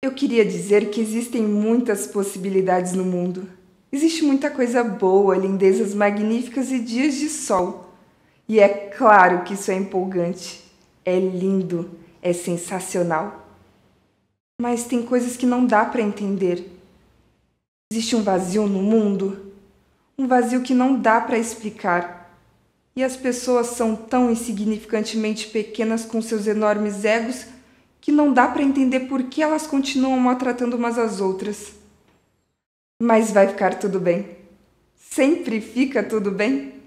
Eu queria dizer que existem muitas possibilidades no mundo. Existe muita coisa boa, lindezas magníficas e dias de sol. E é claro que isso é empolgante. É lindo, é sensacional. Mas tem coisas que não dá para entender. Existe um vazio no mundo, um vazio que não dá para explicar. E as pessoas são tão insignificantemente pequenas com seus enormes egos que não dá para entender por que elas continuam maltratando umas às outras. Mas vai ficar tudo bem. Sempre fica tudo bem.